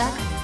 так?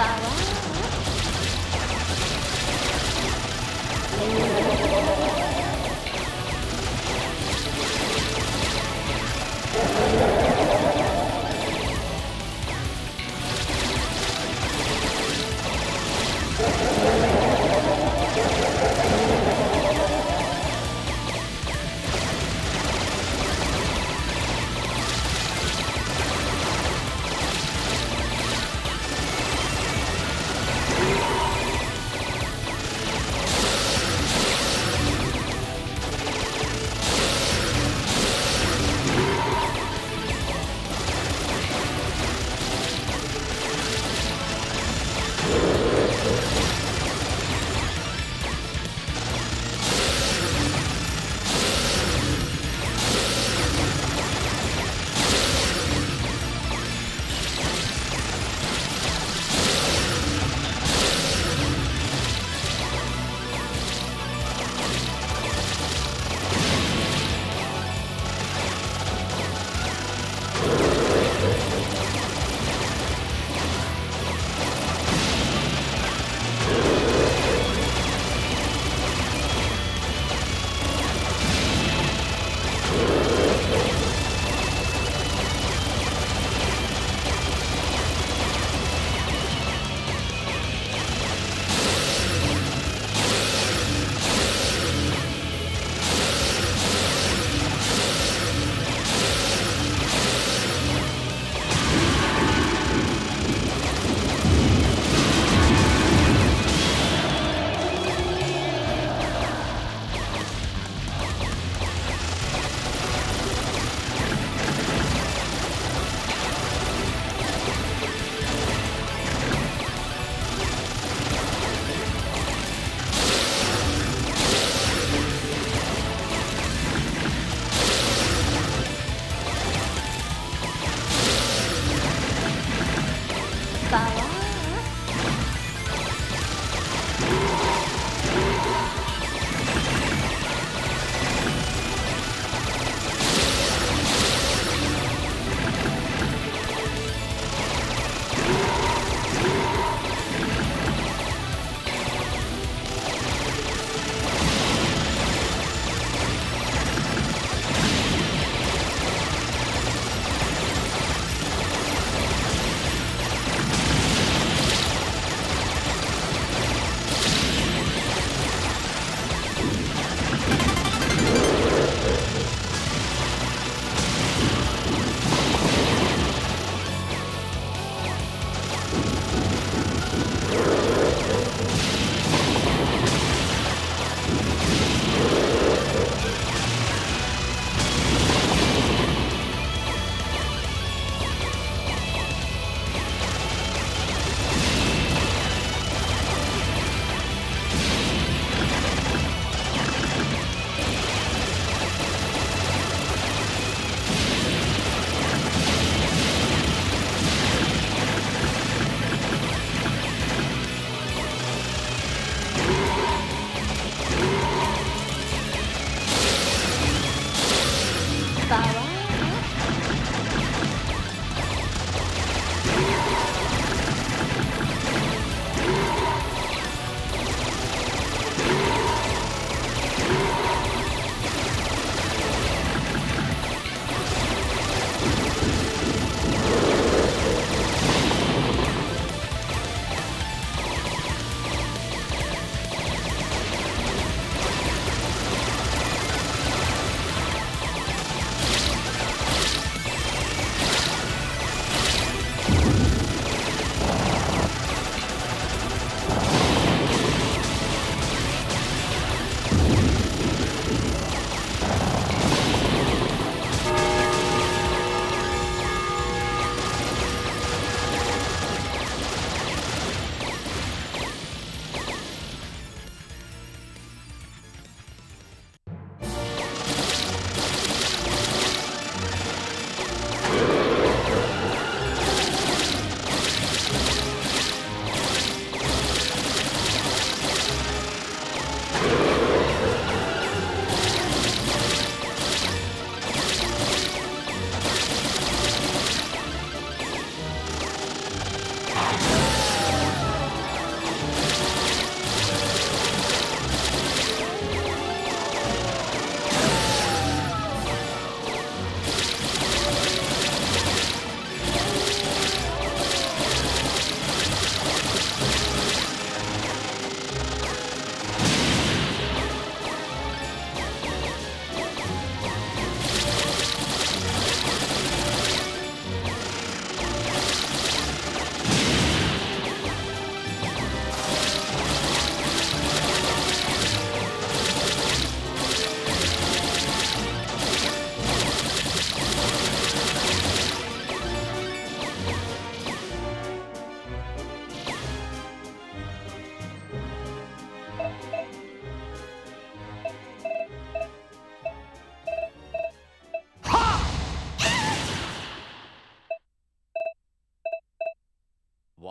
ตาว้า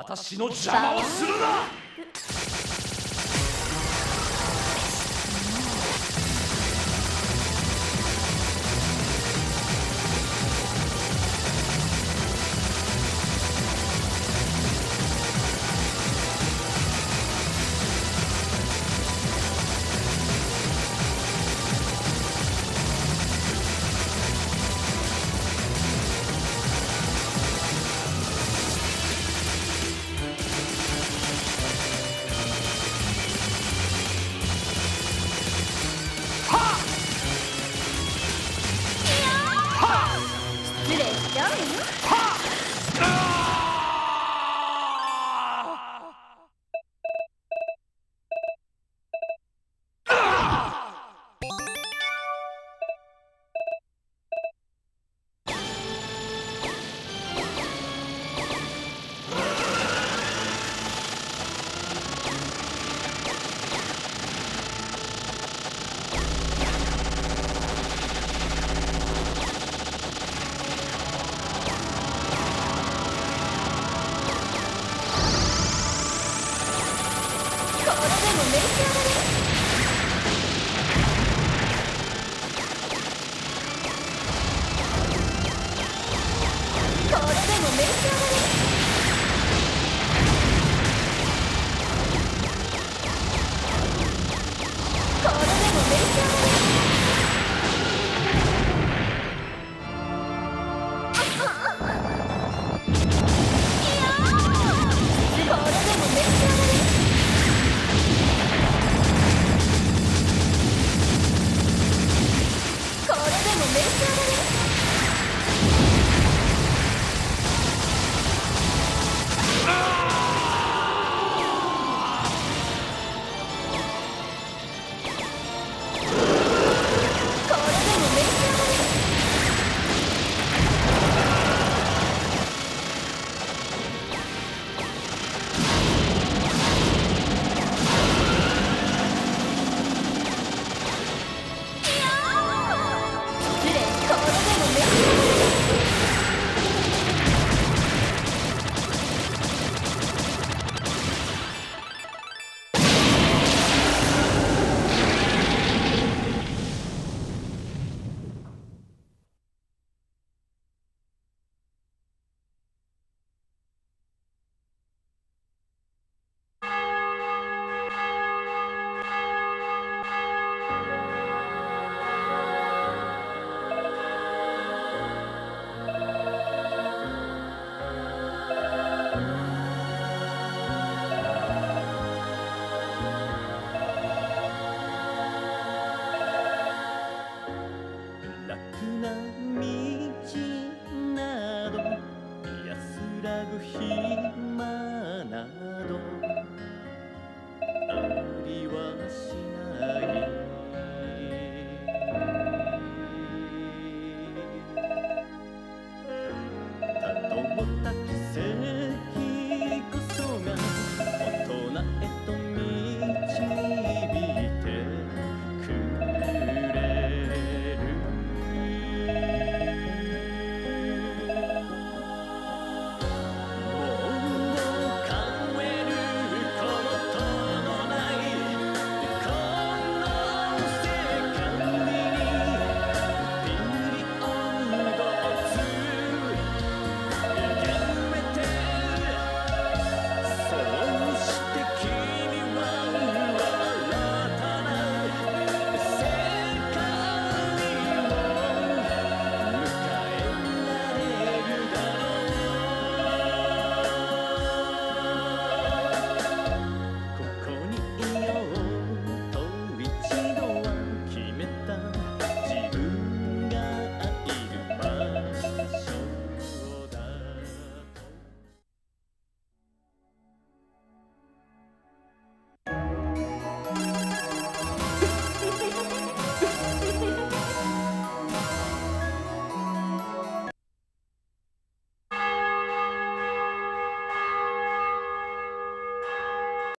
私の邪魔をするな！